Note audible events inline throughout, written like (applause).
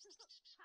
Ha!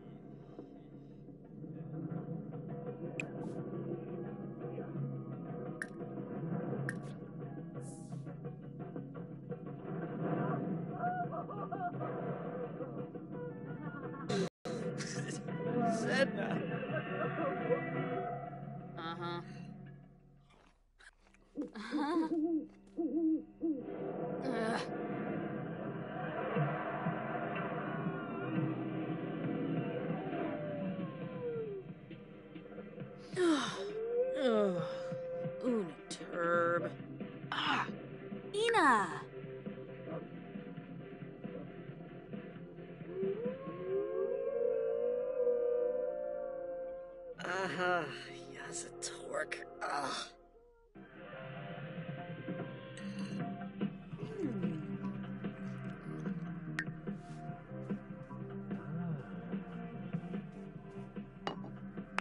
Aha. Yazatork. Ah.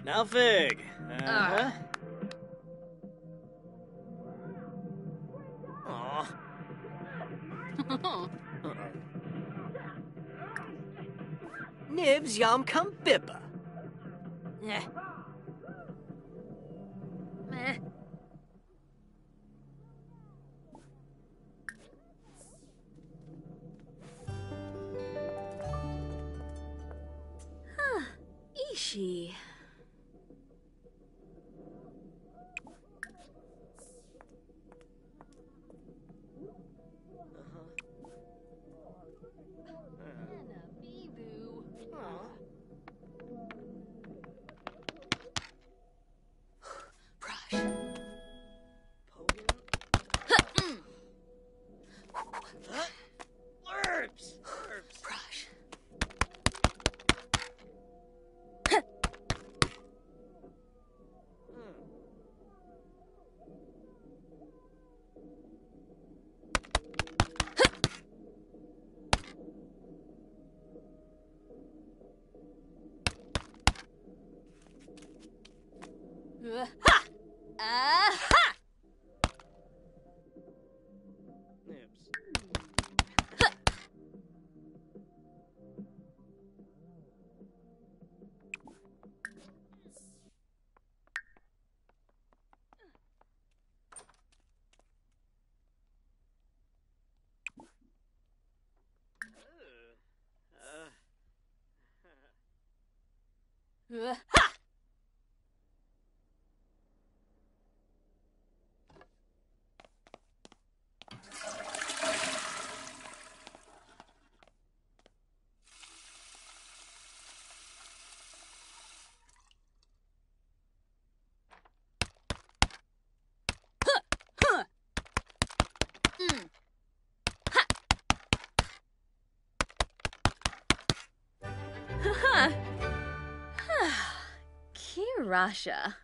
Now fig. Uh-huh. (laughs) Uh-oh. Nibs yam cum bibba. Uh, ha! Aha! Nibs. Kirasha.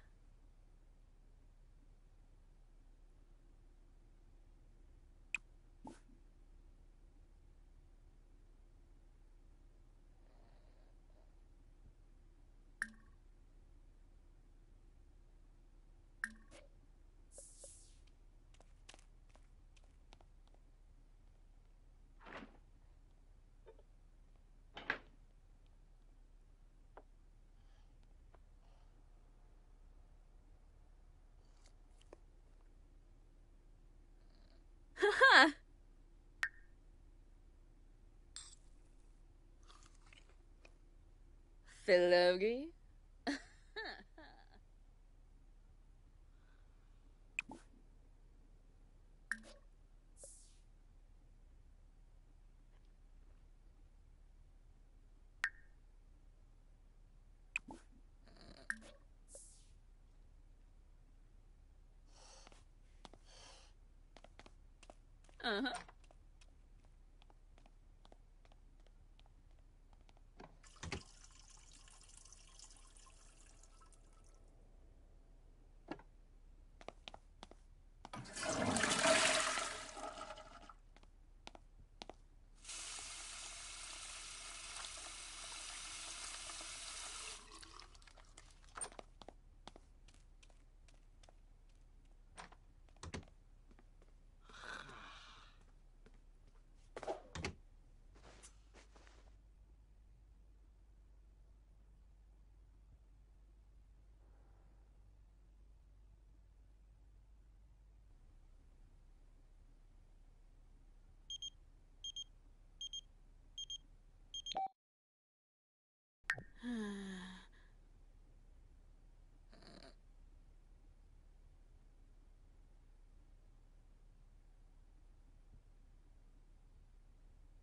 Philogi? Uh-huh.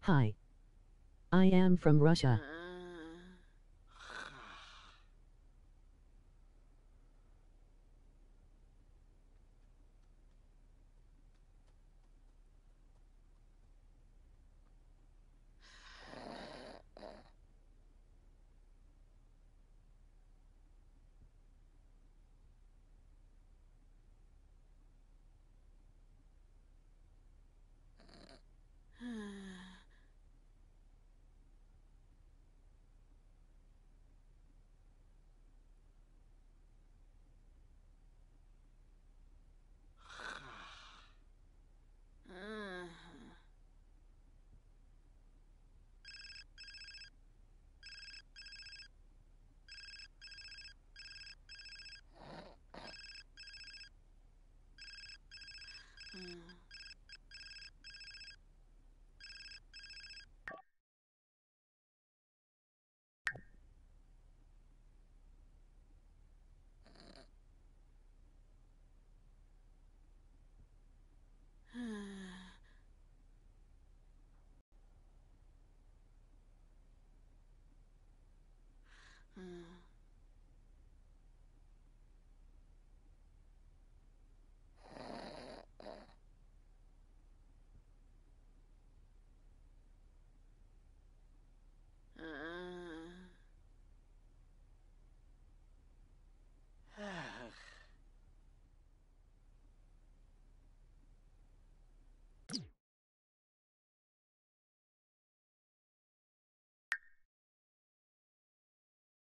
Hi. I am from Russia.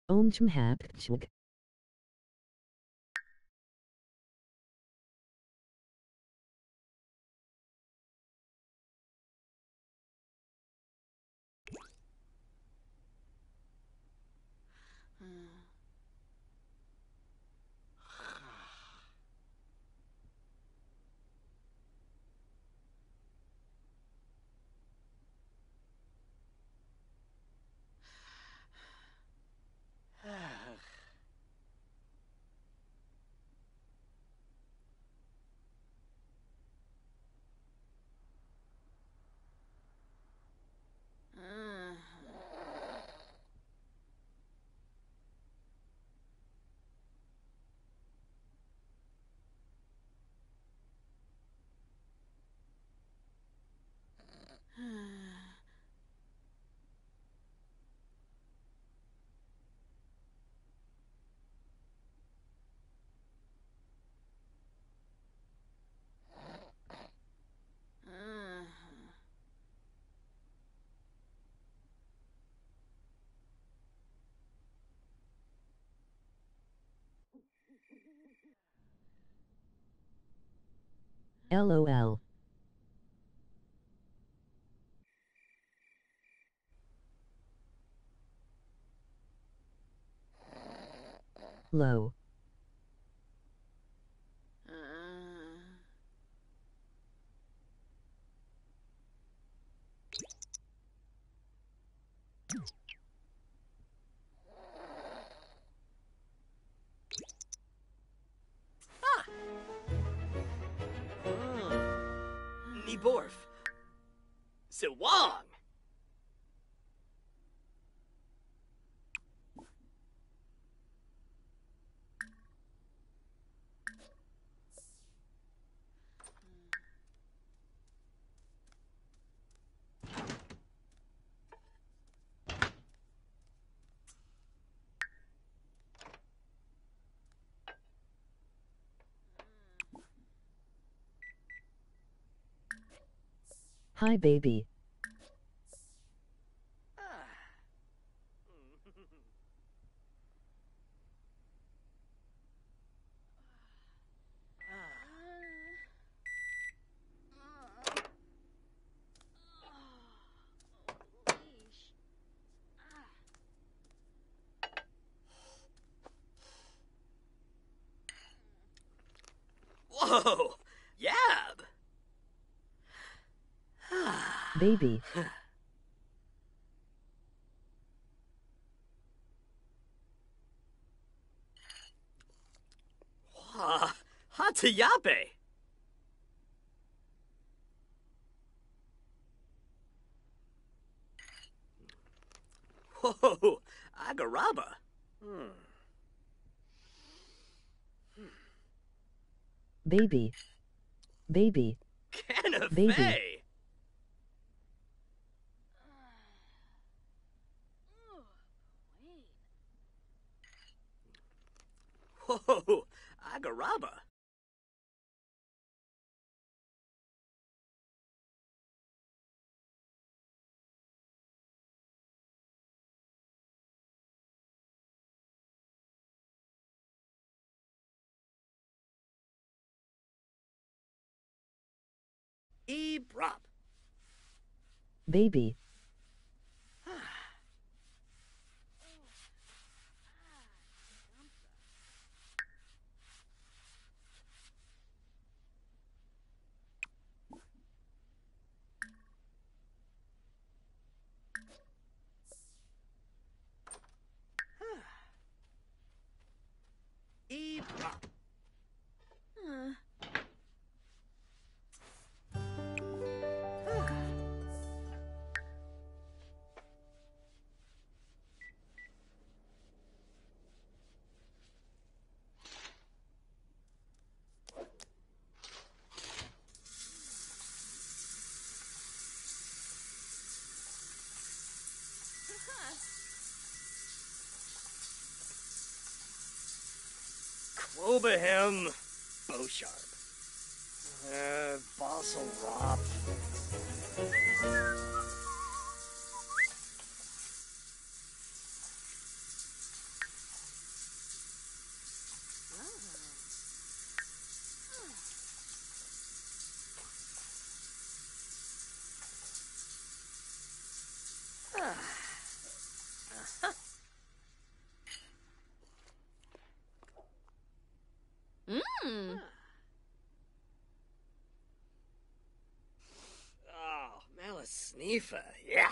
Om chum hap chuk. LOL. Low. Niborf. Siwang. Hi baby. Whoa! Yab! Baby. Wah! Hatayabe! Whoa! Agaraba! Hmm. Baby. Baby. Canna Baby. Oh, (laughs) Whoa! Agaraba! E-Brop! Baby. Clobahem Bowsharp. Uh, Rop. Mmm. Oh, Malisneefa, yeah.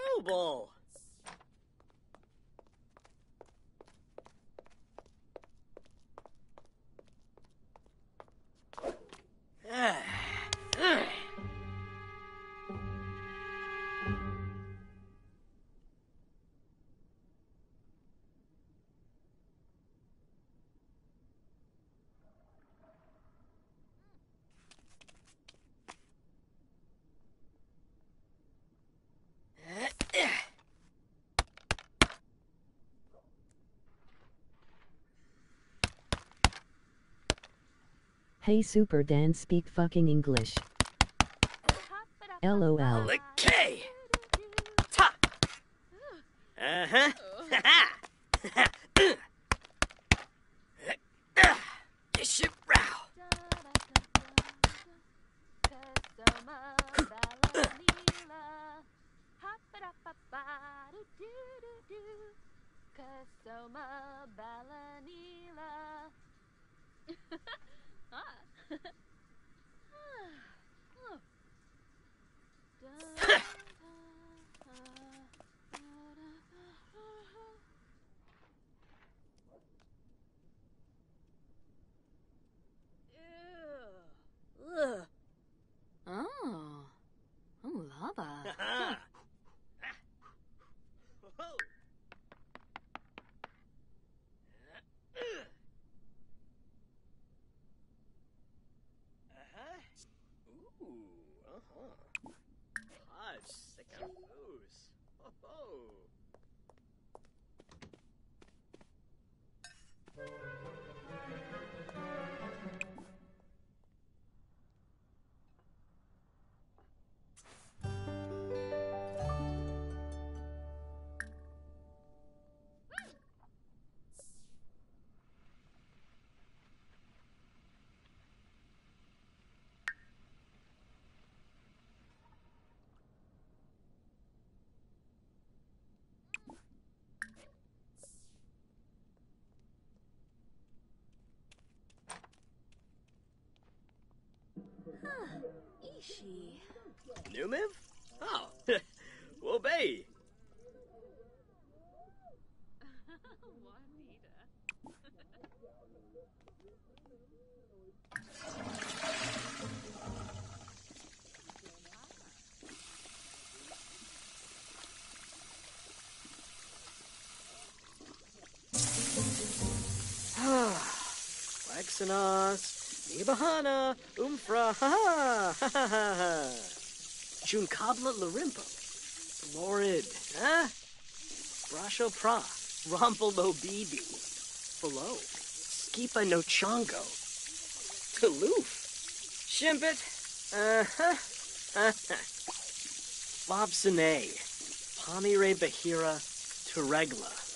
Oh, Grubel. Hey Super Dan speak fucking English. LOL. K. Ta. Uh-huh. (laughs) Ishi. Numiv? Oh, will be. Waxenos, Nibahana, Umfra, ha ha ha ha ha ha. Junkabla Larimpo, Florid, huh? Brasho Pra, Rompel Bibi, Below, Skipa no Chongo, Tuloof, Shimpet, uh huh, uh huh. Bobsine, Pomire Bahira, Turegla.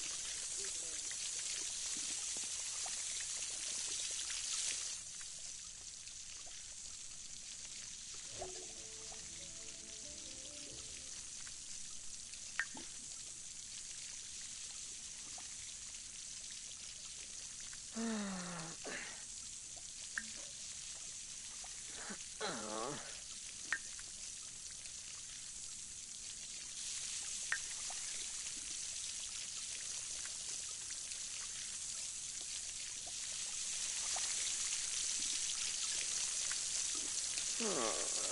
Oh.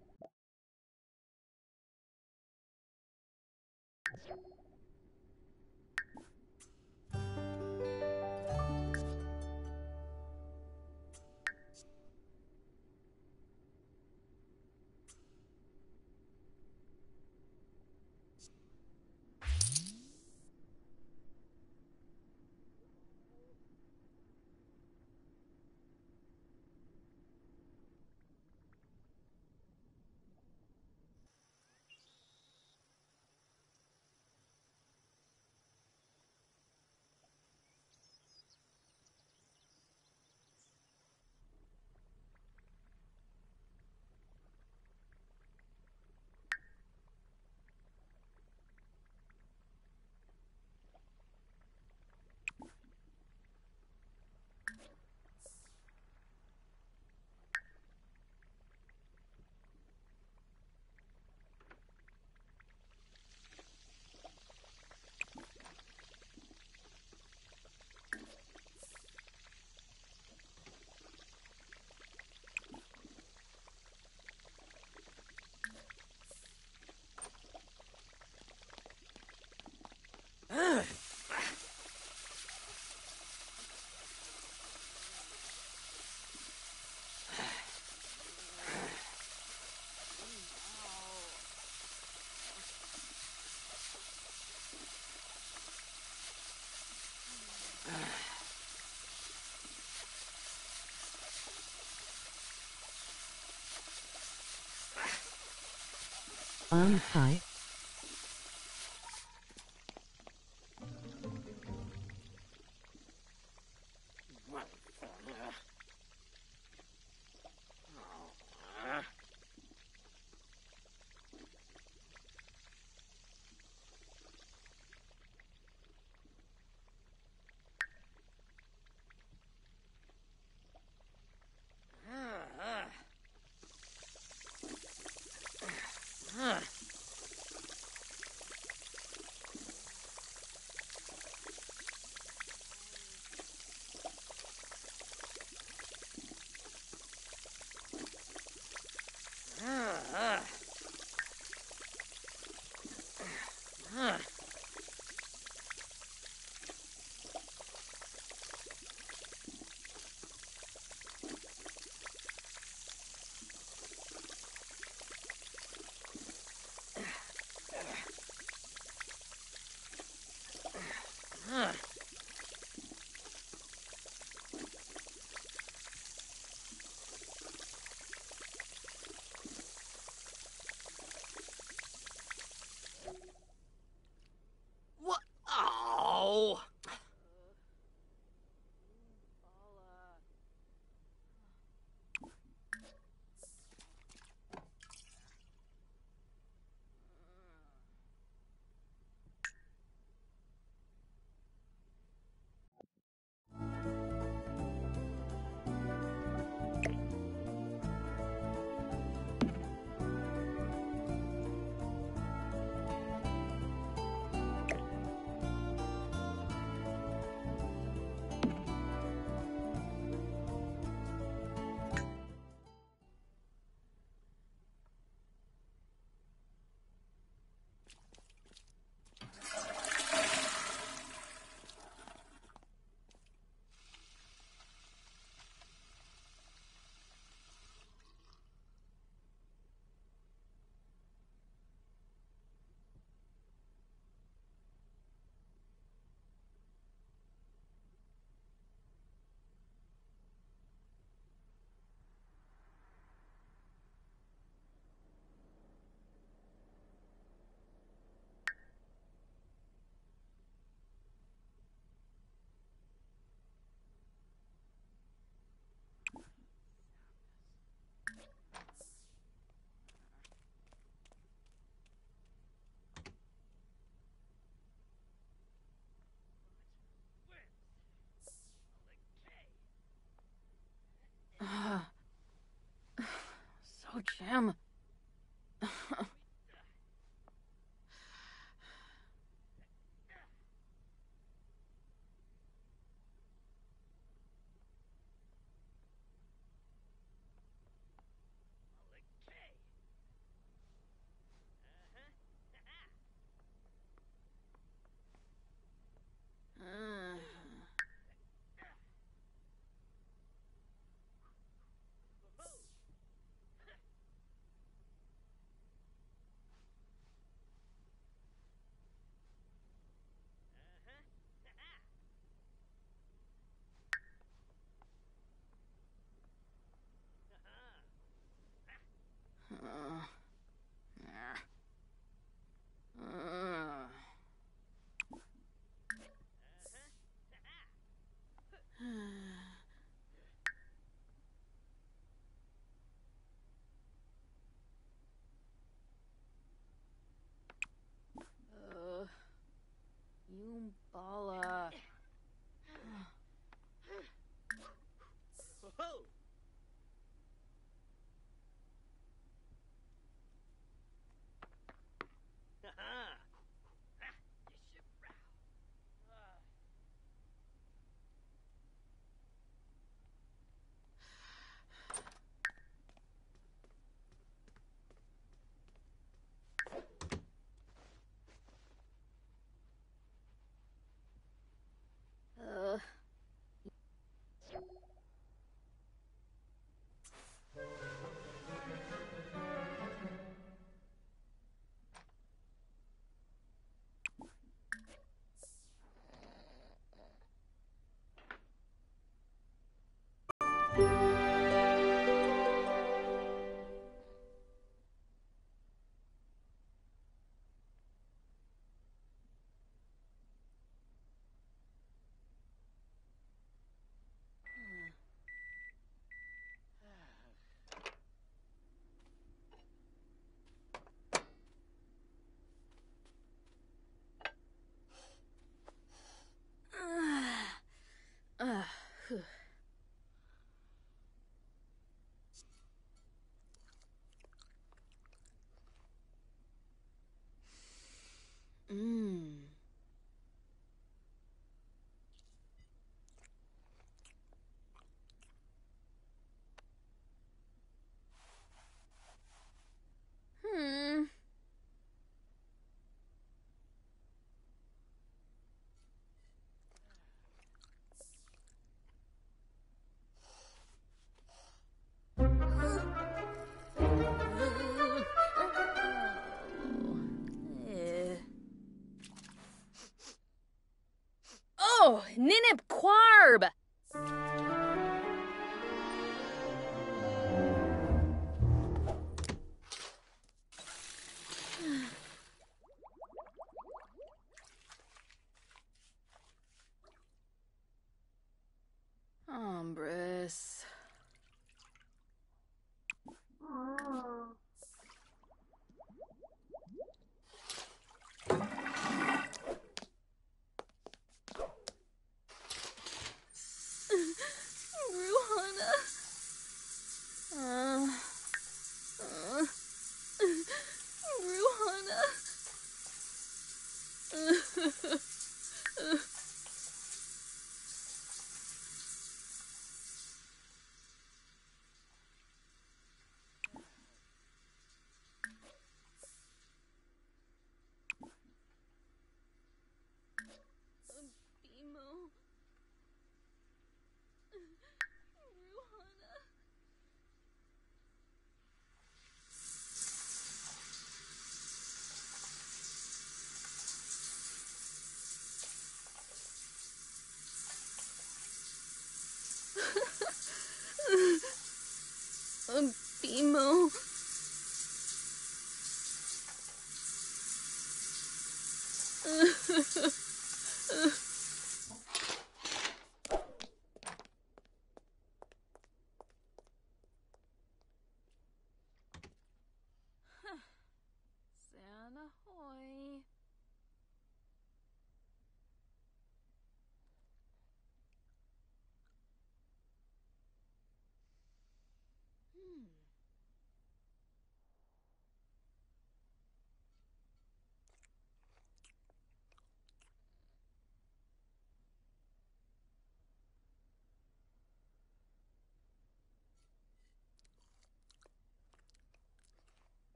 Um, hi. Ah, ah. So Jim. (sighs) Oh, Ninip Quarb!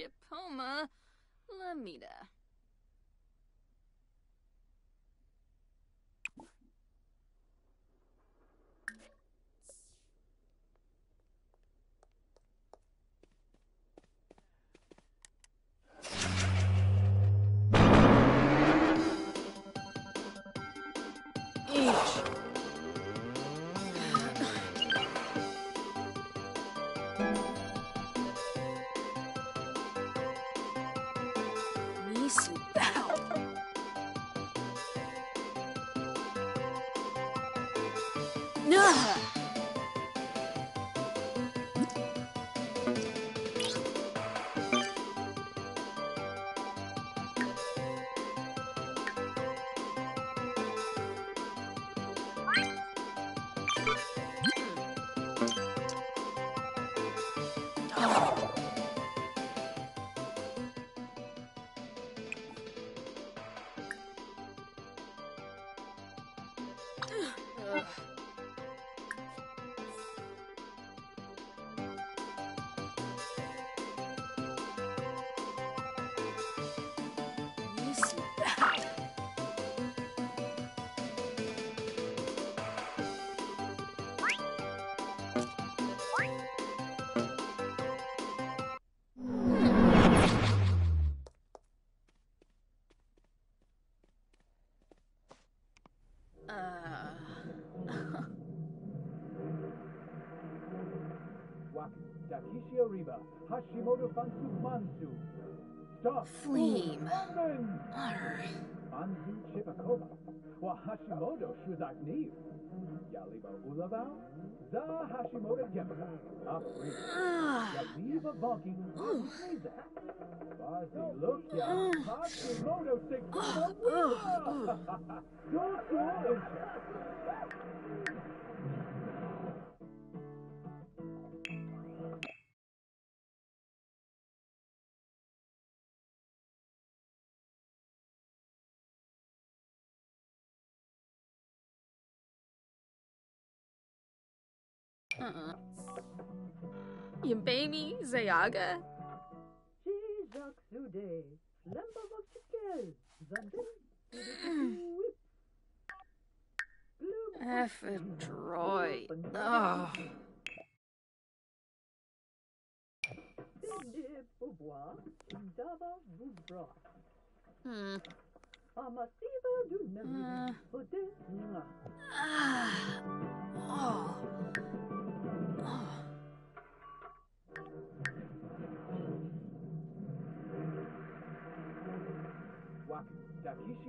Chipoma Lamita. Takishi Ariba, Hashimoto Fansu Mansu. Stop. Flame. Amen. Arr. Anzu Chipakova. Wa Hashimoto Shuzak Niu. Yaliba. Za Hashimoto. Afri. Ah. Yaliba Bonki. Sneeza. Bazi Lukya. Hashimoto Sekuma. Doku Insha. Uh-uh. You baby Zayaga? Jacques-Sude, Lemberwachkel, Zandin, F a droid. Oh. Dinde Beauvoir, Dava Boubra, Hmm. Uh. Oh. Oh.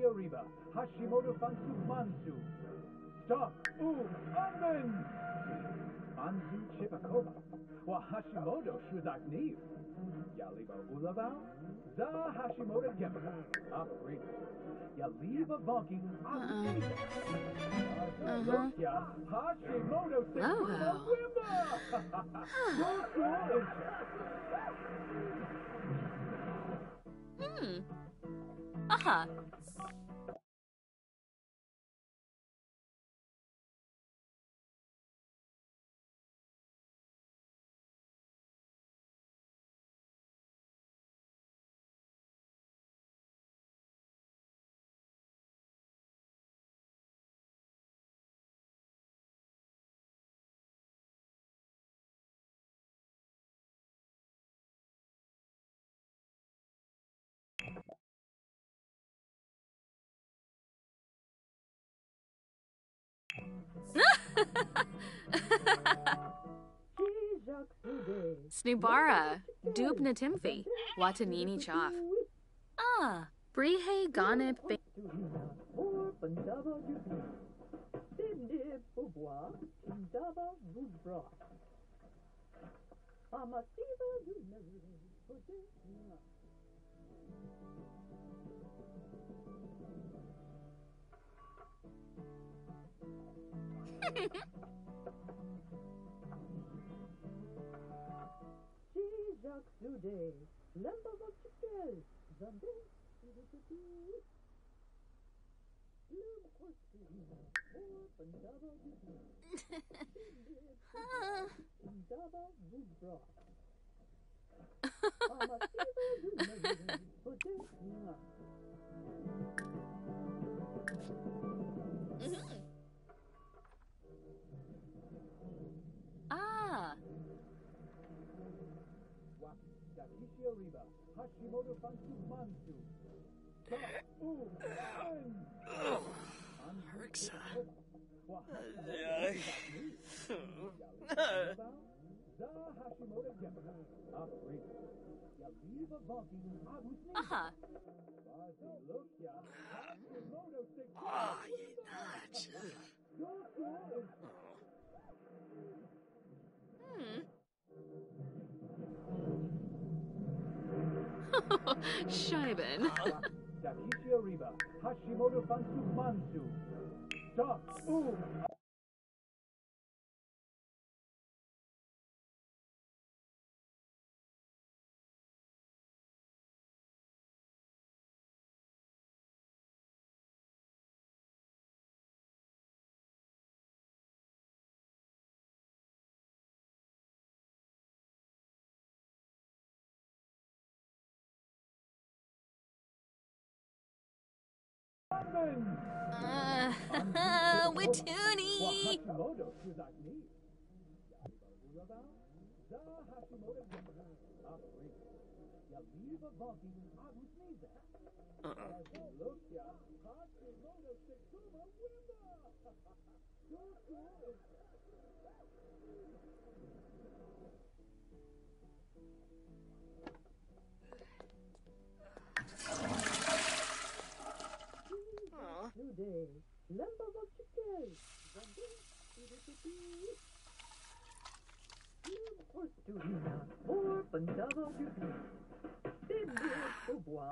Takishi Ariba, Hashimoto Fansu Mansu. Stop. Ooh, Amen. Anzu Chipakova. Wa Hashimoto Shuzak Niu. Yaliba Ulavao. Za Hashimoto Gemka. Afri. Yaliba Bonki. Abusiza. Lukya. Hashimoto Sekuma Oh. Wimba. (laughs) Hmm. Aha. Jacques-Sude, Snubara. Dubna Timfi. Watanini Chaff. Ah. Brihe Ganip. Ba- du Nevi, Bode, Jacques-Sude, Lemberwachkel, Zandin, Ah. Gemka. Afri. Yaliba Bonki. Abusiza. Aha. Bazi Lukya. Hashimoto Scheiben. Takishi Ariba, Hashimoto Fansu Mansu. Stop. Ooh. Uh. Hashimoto Shuzakni. Ulavao. today. Lumber of chicken. Pour studina, pour pandava du C'est mieux pour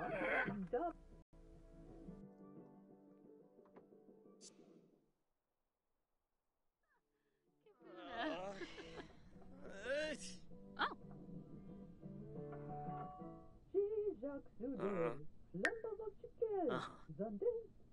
pandava. Jacques Zoudin, uh-huh. Lumber of uh-huh.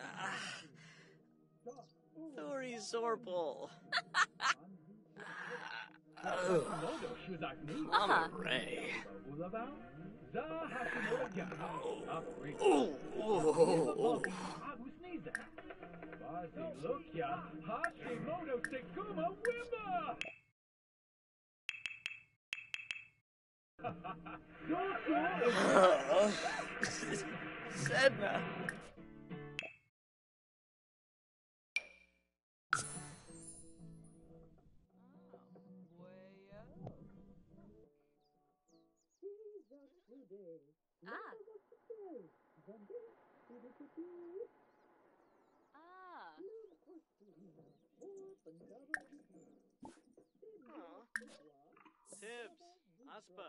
Ah. Thori Zorpal. Ah. Ray. Ulabao, Jacques Ah. Lamba Vachkel, Zande, Dudu, Ah. Cousina, or Tibbs. Aspa.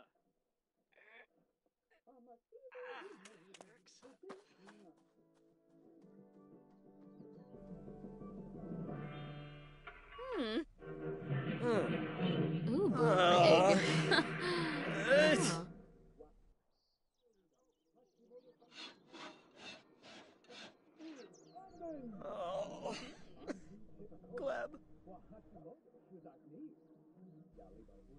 Amasiva du Nevere, Pote, Mwah. Hmm. Hmm. Ooh, Ah. big.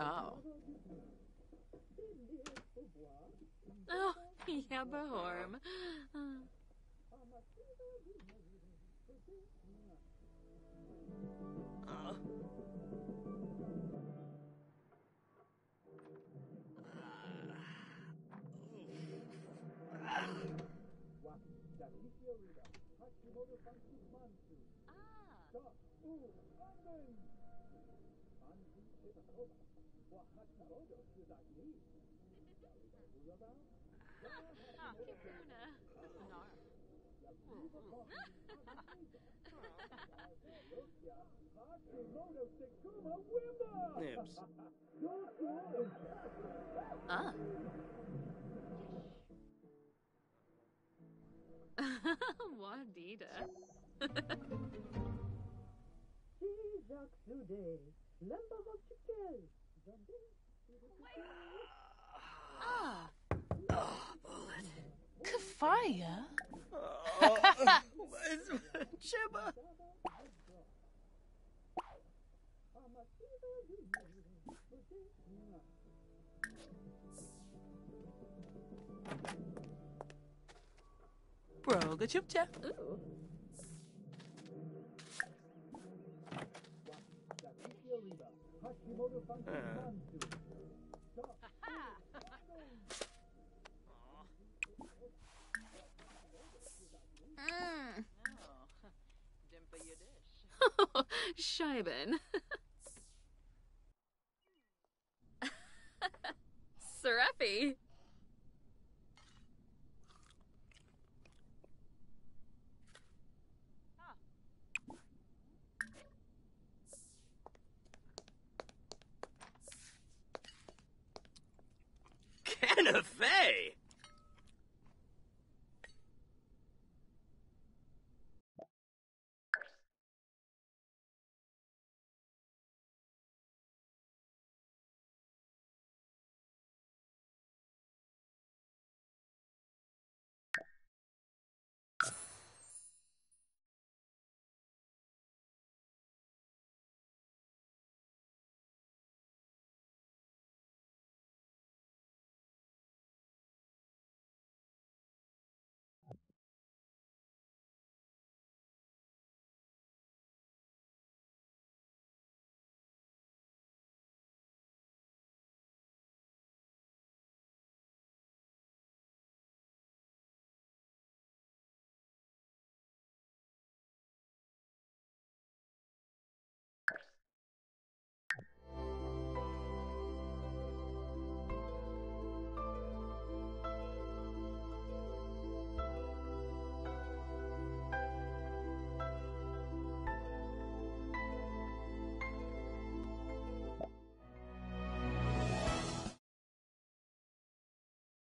Oh. Oh, yeah, Behorm. Uh, Ah, Hashimoto Kikuna. Nar. Yaliva Bunky, Agusniza. Basilukia, Hashimoto Seguma Wimba! Nibs. Ah. Wadida. Jacques Zude, Lamba Vachkel, Zande, Ah. Oh, bullet. Kafaya? Oh. Chiba. Broga Uh. (laughs) Scheiben. (laughs) Seraphi.